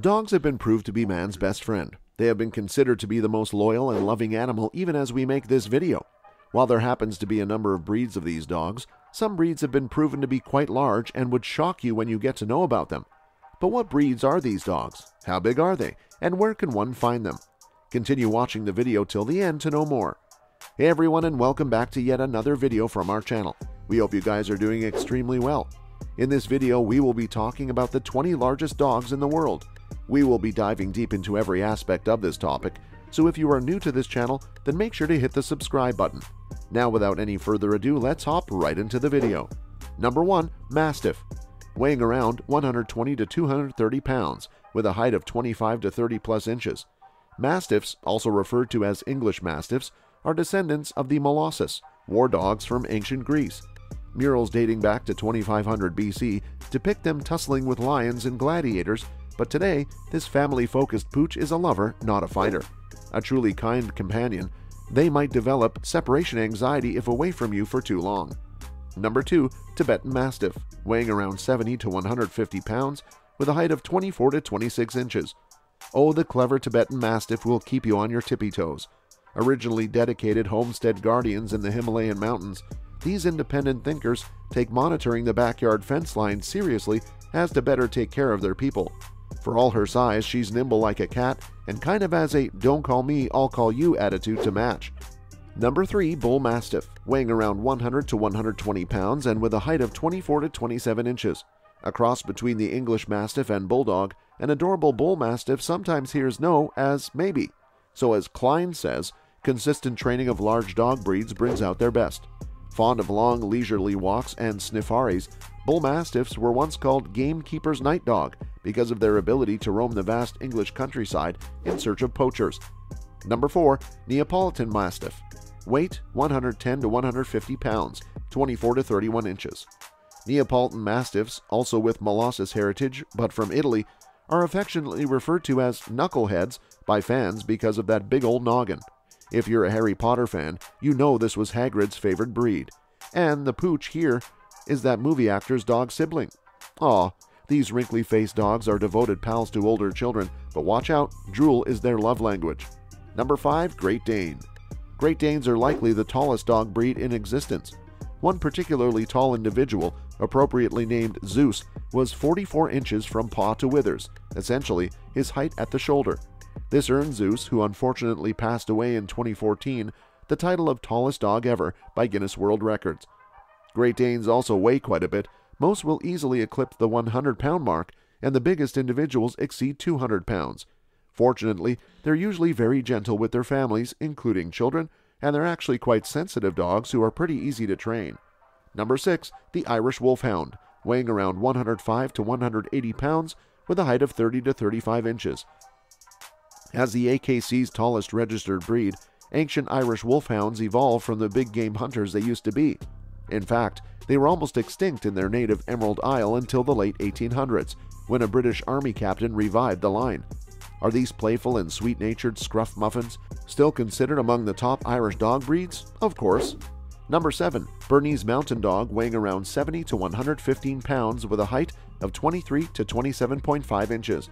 Dogs have been proved to be man's best friend. They have been considered to be the most loyal and loving animal even as we make this video. While there happens to be a number of breeds of these dogs, some breeds have been proven to be quite large and would shock you when you get to know about them. But what breeds are these dogs? How big are they? And where can one find them? Continue watching the video till the end to know more. Hey everyone and welcome back to yet another video from our channel. We hope you guys are doing extremely well. In this video, we will be talking about the 20 largest dogs in the world. We will be diving deep into every aspect of this topic, so if you are new to this channel, then make sure to hit the subscribe button. Now without any further ado, let's hop right into the video. Number 1. Mastiff. Weighing around 120 to 230 pounds, with a height of 25 to 30 plus inches. Mastiffs, also referred to as English Mastiffs, are descendants of the Molossus, war dogs from ancient Greece. Murals dating back to 2500 BC depict them tussling with lions and gladiators but today, this family focused pooch is a lover, not a fighter. A truly kind companion, they might develop separation anxiety if away from you for too long. Number 2. Tibetan Mastiff, weighing around 70 to 150 pounds, with a height of 24 to 26 inches. Oh, the clever Tibetan Mastiff will keep you on your tippy toes. Originally dedicated homestead guardians in the Himalayan mountains, these independent thinkers take monitoring the backyard fence line seriously as to better take care of their people. For all her size, she's nimble like a cat and kind of has a don't call me, I'll call you attitude to match. Number 3, Bull Mastiff, weighing around 100 to 120 pounds and with a height of 24 to 27 inches. A cross between the English Mastiff and Bulldog, an adorable Bull Mastiff sometimes hears no as maybe. So, as Klein says, consistent training of large dog breeds brings out their best. Fond of long, leisurely walks and snifaris, Bull Mastiffs were once called gamekeeper's night dog because of their ability to roam the vast English countryside in search of poachers. Number 4. Neapolitan Mastiff. Weight 110 to 150 pounds, 24 to 31 inches. Neapolitan Mastiffs, also with Molossus heritage but from Italy, are affectionately referred to as knuckleheads by fans because of that big old noggin. If you're a Harry Potter fan, you know this was Hagrid's favorite breed. And the pooch here is that movie actor's dog sibling. Aw, these wrinkly faced dogs are devoted pals to older children, but watch out, drool is their love language. Number 5. Great Dane. Great Danes are likely the tallest dog breed in existence. One particularly tall individual, appropriately named Zeus, was 44 inches from paw to withers, essentially his height at the shoulder. This earned Zeus, who unfortunately passed away in 2014, the title of tallest dog ever by Guinness World Records. Great Danes also weigh quite a bit, most will easily eclipse the 100 pound mark, and the biggest individuals exceed 200 pounds. Fortunately, they're usually very gentle with their families, including children, and they're actually quite sensitive dogs who are pretty easy to train. Number 6. The Irish Wolfhound, weighing around 105 to 180 pounds with a height of 30 to 35 inches. As the AKC's tallest registered breed, ancient Irish Wolfhounds evolved from the big game hunters they used to be. In fact, they were almost extinct in their native Emerald Isle until the late 1800s, when a British Army captain revived the line. Are these playful and sweet natured scruff muffins still considered among the top Irish dog breeds? Of course. Number 7. Bernese Mountain Dog weighing around 70 to 115 pounds with a height of 23 to 27.5 inches.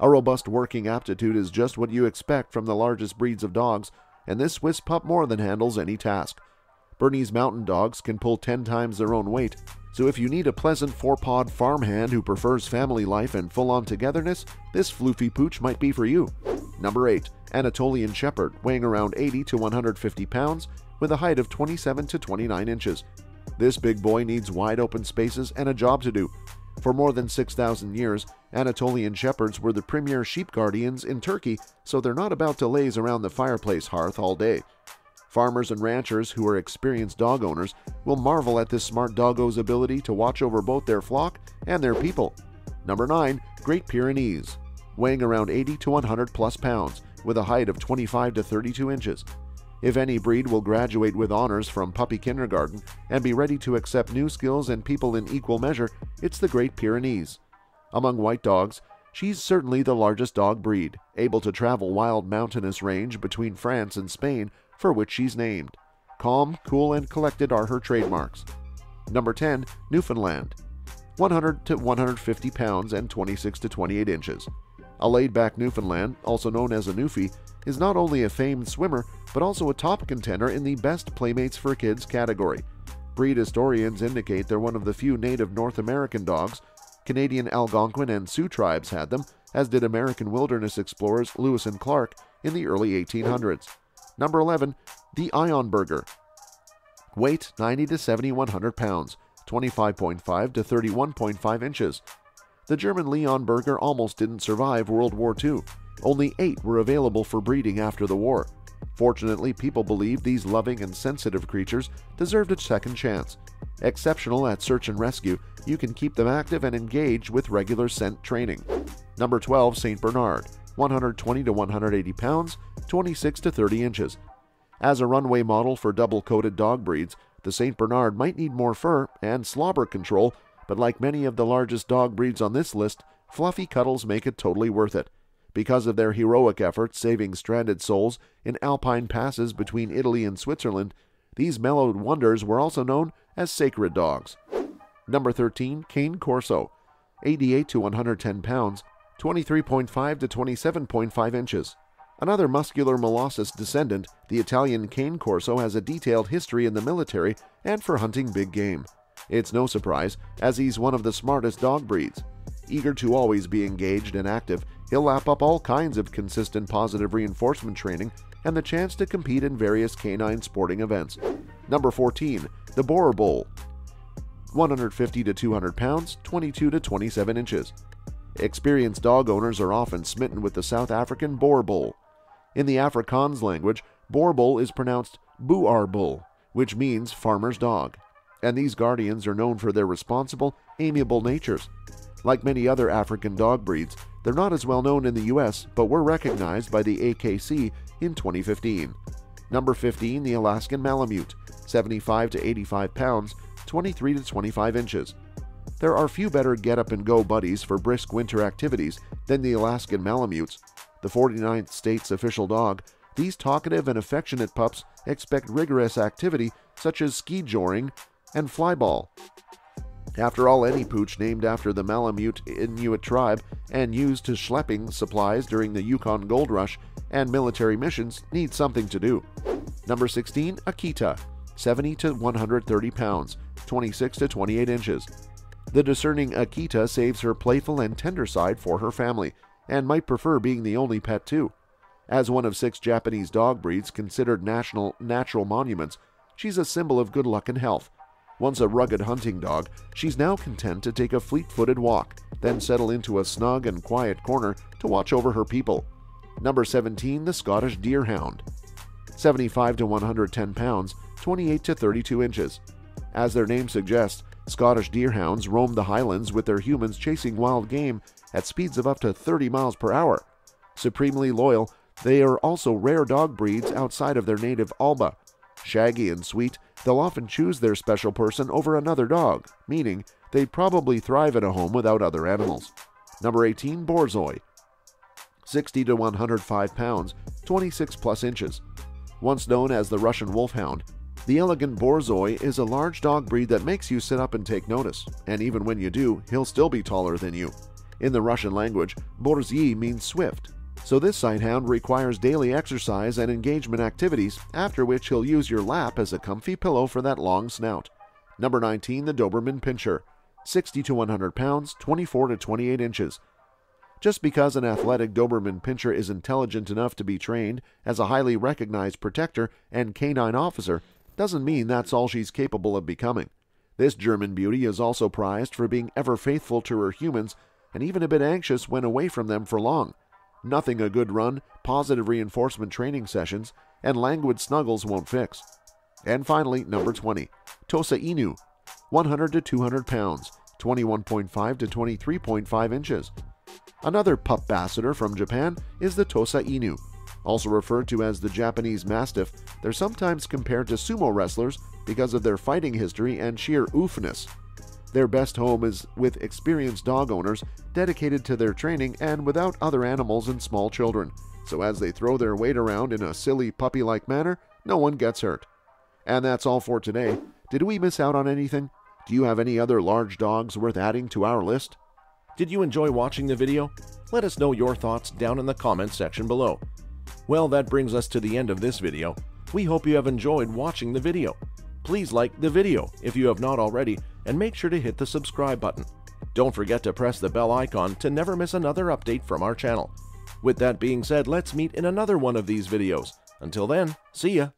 A robust working aptitude is just what you expect from the largest breeds of dogs, and this Swiss pup more than handles any task. Bernese mountain dogs can pull 10 times their own weight, so if you need a pleasant four-pawed farmhand who prefers family life and full-on togetherness, this floofy pooch might be for you. Number 8. Anatolian Shepherd, weighing around 80 to 150 pounds, with a height of 27 to 29 inches. This big boy needs wide open spaces and a job to do. For more than 6,000 years, Anatolian Shepherds were the premier sheep guardians in Turkey, so they're not about to laze around the fireplace hearth all day. Farmers and ranchers who are experienced dog owners will marvel at this smart doggo's ability to watch over both their flock and their people. Number 9. Great Pyrenees, weighing around 80 to 100 plus pounds, with a height of 25 to 32 inches. If any breed will graduate with honors from puppy kindergarten and be ready to accept new skills and people in equal measure, it's the Great Pyrenees. Among white dogs, she's certainly the largest dog breed, able to travel wild mountainous range between France and Spain for which she's named. Calm, cool, and collected are her trademarks. Number 10, Newfoundland. 100 to 150 pounds and 26 to 28 inches. A laid back Newfoundland, also known as a Newfie, is not only a famed swimmer, but also a top contender in the Best Playmates for Kids category. Breed historians indicate they're one of the few native North American dogs. Canadian Algonquin and Sioux tribes had them, as did American wilderness explorers Lewis and Clark in the early 1800s. Number 11, the Burger. Weight 90 to 7100 pounds, 25.5 to 31.5 inches. The German Leonberger almost didn't survive World War II. Only eight were available for breeding after the war. Fortunately, people believed these loving and sensitive creatures deserved a second chance. Exceptional at search and rescue, you can keep them active and engaged with regular scent training. Number 12, St. Bernard, 120 to 180 pounds, 26 to 30 inches. As a runway model for double coated dog breeds, the St. Bernard might need more fur and slobber control, but like many of the largest dog breeds on this list, fluffy cuddles make it totally worth it. Because of their heroic efforts saving stranded souls in alpine passes between Italy and Switzerland, these mellowed wonders were also known as sacred dogs. Number 13, Cane Corso, 88 to 110 pounds, 23.5 to 27.5 inches. Another muscular Molossus descendant, the Italian Cane Corso has a detailed history in the military and for hunting big game. It's no surprise, as he's one of the smartest dog breeds. Eager to always be engaged and active, he'll lap up all kinds of consistent positive reinforcement training and the chance to compete in various canine sporting events. Number 14, the Boerboel. 150 to 200 pounds, 22 to 27 inches. Experienced dog owners are often smitten with the South African Boerboel. In the Afrikaans language, Boerboel is pronounced Boer Bull, which means farmer's dog. And these guardians are known for their responsible, amiable natures. Like many other African dog breeds, they're not as well known in the US, but were recognized by the AKC in 2015. Number 15, the Alaskan Malamute, 75 to 85 pounds, 23 to 25 inches. There are few better get up and go buddies for brisk winter activities than the Alaskan Malamutes. The 49th state's official dog, these talkative and affectionate pups expect rigorous activity such as skijoring and flyball. After all, any pooch named after the Malamute Inuit tribe and used to schlepping supplies during the Yukon Gold Rush and military missions needs something to do. Number 16, Akita, 70 to 130 pounds, 26 to 28 inches. The discerning Akita saves her playful and tender side for her family, and might prefer being the only pet too. As one of six Japanese dog breeds considered national natural monuments, she's a symbol of good luck and health. Once a rugged hunting dog, she's now content to take a fleet footed walk, then settle into a snug and quiet corner to watch over her people. Number 17, the Scottish Deerhound. 75 to 110 pounds, 28 to 32 inches. As their name suggests, Scottish deerhounds roam the highlands with their humans chasing wild game at speeds of up to 30 miles per hour. Supremely loyal, they are also rare dog breeds outside of their native Alba. Shaggy and sweet, they'll often choose their special person over another dog, meaning they'd probably thrive in a home without other animals. Number 18, Borzoi. 60 to 105 pounds, 26 plus inches. Once known as the Russian Wolfhound, the elegant Borzoi is a large dog breed that makes you sit up and take notice, and even when you do, he'll still be taller than you. In the Russian language, Borzyi means swift, so this sighthound requires daily exercise and engagement activities, after which he'll use your lap as a comfy pillow for that long snout. Number 19, the Doberman Pinscher, 60 to 100 pounds, 24 to 28 inches. Just because an athletic Doberman Pinscher is intelligent enough to be trained as a highly recognized protector and canine officer doesn't mean that's all she's capable of becoming. This German beauty is also prized for being ever faithful to her humans and even a bit anxious when away from them for long. Nothing a good run, positive reinforcement training sessions, and languid snuggles won't fix. And finally, number 20, Tosa Inu, 100 to 200 pounds, 21.5 to 23.5 inches. Another pup ambassador from Japan is the Tosa Inu, also referred to as the Japanese Mastiff, they're sometimes compared to sumo wrestlers because of their fighting history and sheer oofness. Their best home is with experienced dog owners dedicated to their training and without other animals and small children. So as they throw their weight around in a silly puppy like manner, no one gets hurt. And that's all for today. Did we miss out on anything? Do you have any other large dogs worth adding to our list? Did you enjoy watching the video? Let us know your thoughts down in the comments section below. Well, that brings us to the end of this video. We hope you have enjoyed watching the video. Please like the video if you have not already and make sure to hit the subscribe button. Don't forget to press the bell icon to never miss another update from our channel. With that being said, let's meet in another one of these videos. Until then, see ya!